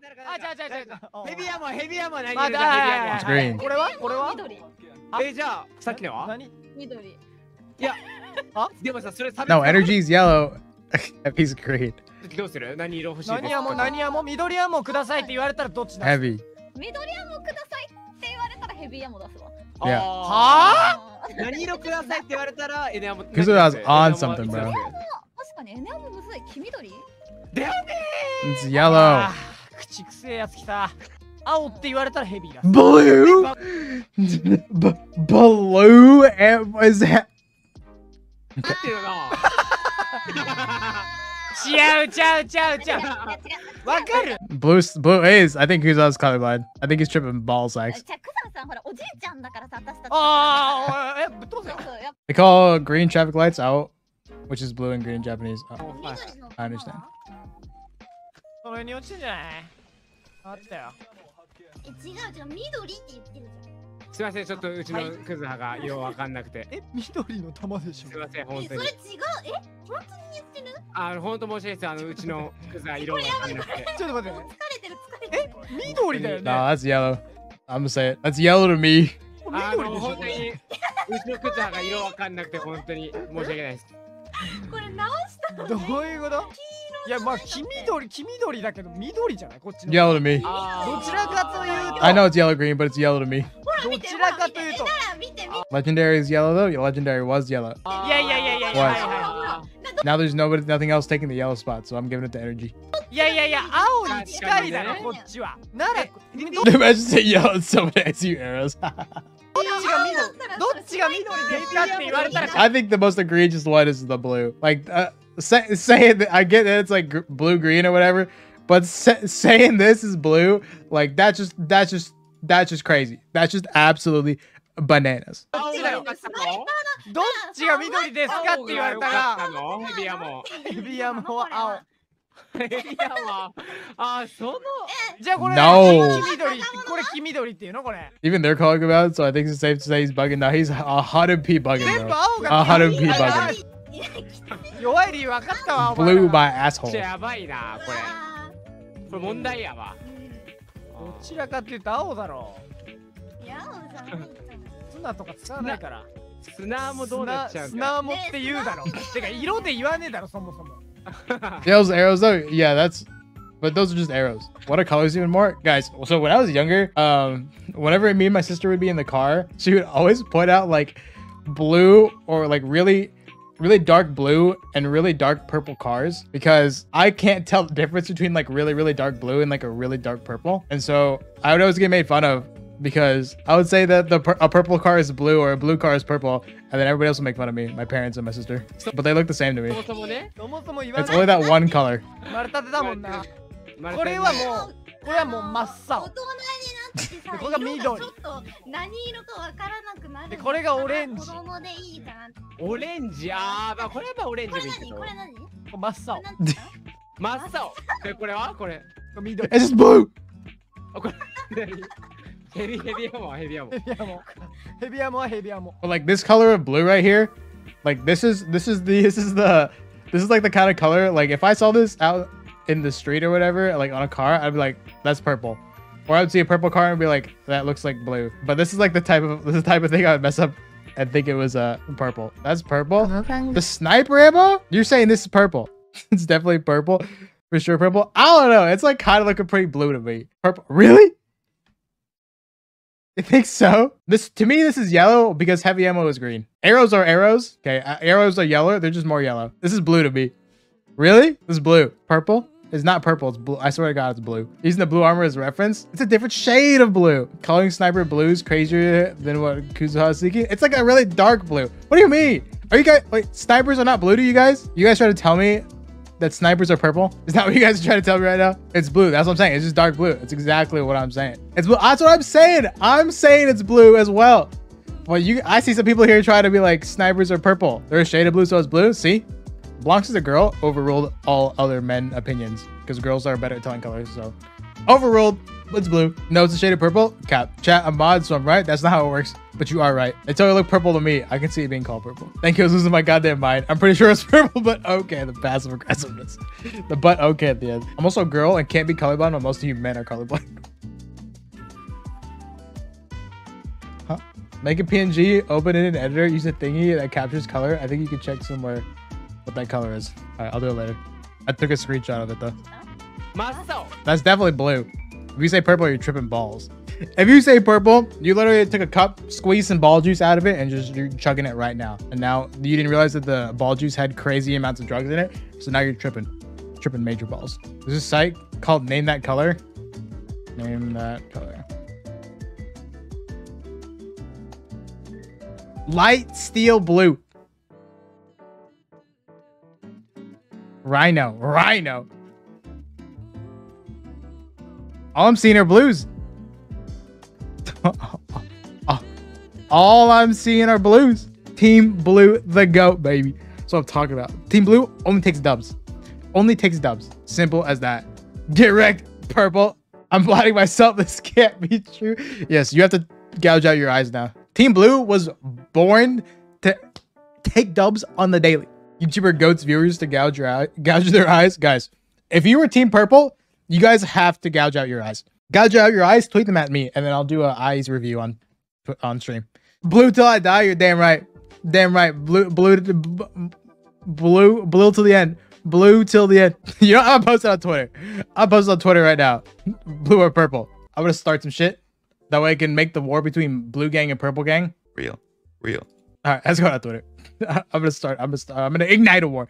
あ、じゃあじゃあじゃあじゃあ。ヘビアモヘビアモ何まあ、色だはいはいだはいヘビアモ Green これはこれは緑えじゃあさっきのは何緑でもさそれ差別 No, energy's yellow. He's green. どうする何色欲しいですか何やも何やも緑やもくださいって言われたらどっちだ Heavy. 緑アモくださいって言われたらヘビアモ出すわあーはあー何色くださいって言われたらエネアモ Because it was on something, bro. 確かにエネアモむずい黄緑 It's yellow. えやつ来た。青って言われたらヘビーだ。Blue? Blue? Is that? 合ってるよな。違う違う違う違う。わかる Blue, Blue is, I think Kuzuha's colorblind. I think he's tripping balls, actually. They call green traffic lights out which is blue and green in Japanese、oh, uh, I understand あったよ。え違う違う緑って言ってるじすいませんちょっとうちのクズハがようわかんなくて。え緑の玉でしすいませんゃんえ本当に。それ違う？え本当に言ってる？あの本当申し訳ないです。あのうちのクズハ色がわかんなく て。ちょっと待って。疲れてる疲れてる。緑だよ no, ね that's yellow. I'm gonna say it. That's yellow to me. あの本当にうちのクズハが色わかんなくて本当に申し訳ないです。これ直したのどういうこと？いやまあ黄緑黄緑だけど緑じゃないこっちの Yellow to me. あどちらかというと I know it's yellow green, but it's yellow to me. どちらかというとほら見て見て Legendary is yellow though. Legendary was yellow. いやいやいやいやいや What? はいは Now there's nobody, nothing else taking the yellow spot, so I'm giving it to energy. いいやいやいや青に近いだろこっちはならど Imagine say yellow and someone has you arrows. どっちが緑どっちが緑ですかって言われたら I think the most egregious one is the blue. Like uh, say, saying that I get that it's like gr- blue green or whatever, but sa- saying this is blue, like that's just that's just that's just crazy. That's just absolutely bananas. 青が良かったのどっちが緑ですかって青言われたが良かったらのヘビアモヘビアモは青ヘビアモあそのじゃあこれ No 黄緑これ黄緑っていうのこれ Even they're calling him out, so I think it's safe to say he's bugging. Now he's a hundred p bugging, 全部 bro. 青 A が hundred p 黄 bugging. 弱い理由分かったわお前 Blue ら by ち asshole. やばいなこれあこれ問題やわどちらかっていうと青だろーいや青じゃないじゃん砂とか使わないから砂もどうなっちゃう砂か砂もって言うだろてか色で言わねえだろそもそも Those arrows though, yeah, that's but those are just arrows. What are colors even more? Guys, so when I was younger, um whenever me and my sister would be in the car, she would always point out like blue or like really really dark blue and really dark purple cars because I can't tell the difference between like really really dark blue and like a really dark purple. And so I would always get made fun of because I would say that the pur- a purple car is blue or a blue car is purple and then everybody else would make fun of me, my parents and my sister. But they look the same to そ me. もそもねそもそも言わ It's ない only that one color. 生まれたてだもんな生まれてこれはもうこれはもう真っ大青人になってさこれが緑色がちょっと何色かわからなくなるでこれがオレンジ子供でいいかな オレンジあーまあこれはまあオレンこれジもいいけど何これ何こ真っ青れなんて真っ青えこれはこれ緑 It's just blue. ヘビヘビアモはヘビアモヘビアモヘビアモはヘビアモ But like this color of blue right here, like this is this is the this is the this is like the kind of color like if I saw this out in the street or whatever, like on a car, I'd be like, that's purple. Or I would see a purple car and be like, that looks like blue. But this is like the type of this is the type of thing I would mess up and think it was uh purple. That's purple. The sniper ammo? You're saying this is purple? it's definitely purple. For sure, purple. I don't know. It's like kind of looking pretty blue to me. Purple. Really? You think so? This to me, this is yellow because heavy ammo is green. Arrows are arrows. Okay, uh, arrows are yellow. They're just more yellow. This is blue to me. Really? This is blue. Purple? It's not purple. It's blue. I swear to God, it's blue. Using the blue armor as reference. It's a different shade of blue. Calling sniper blue is crazier than what Kuzuha is seeking. It's like a really dark blue. What do you mean? Are you guys wait? Snipers are not blue to you guys? You guys try to tell me that snipers are purple? Is that what you guys are trying to tell me right now? It's blue. That's what I'm saying. It's just dark blue. It's exactly what I'm saying. It's blue. That's what I'm saying. I'm saying it's blue as well. Well, you, I see some people here trying to be like snipers are purple. They're a shade of blue, so it's blue. See, Blancs is a girl. Overruled all other men opinions because girls are better at telling colors. So, overruled. It's blue. No, it's a shade of purple. Cap. Chat, I'm mod, so I'm right. That's not how it works. But you are right. It totally looked purple to me. I can see it being called purple. Thank you. I was losing my goddamn mind. I'm pretty sure it's purple, but okay. The passive aggressiveness. The but okay at the end. I'm also a girl and can't be colorblind, but most of you men are colorblind. Huh? Make a PNG, open it in an editor, use a thingy that captures color. I think you can check somewhere what that color is. All right, I'll do it later. I took a screenshot of it though. Myself. That's definitely blue. If you say purple, you're tripping balls. If you say purple, you literally took a cup, squeezed some ball juice out of it, and just you're chugging it right now. And now you didn't realize that the ball juice had crazy amounts of drugs in it. So now you're tripping, tripping major balls. There's a site called Name That Color. Name that color. Light steel blue. Rhino, rhino. All I'm seeing are blues. All I'm seeing are blues. Team Blue, the GOAT, baby. That's what I'm talking about. Team Blue only takes dubs. Only takes dubs. Simple as that. Wrecked, purple. I'm blinding myself. This can't be true. Yes, you have to gouge out your eyes now. Team Blue was born to take dubs on the daily. YouTuber goats viewers to gouge your eye, gouge their eyes. Guys, if you were Team Purple, you guys have to gouge out your eyes. Gouge out your eyes, tweet them at me, and then I'll do a eyes review on on stream. Blue till I die. You're damn right. Damn right. Blue, blue, blue, blue till the end. Blue till the end. you know, I'm posting on Twitter. I'm posting on Twitter right now. Blue or purple. I'm gonna start some shit. That way I can make the war between blue gang and purple gang. Real. Real. All right, let's go on Twitter. I'm gonna start. I'm gonna. Start, I'm gonna ignite a war.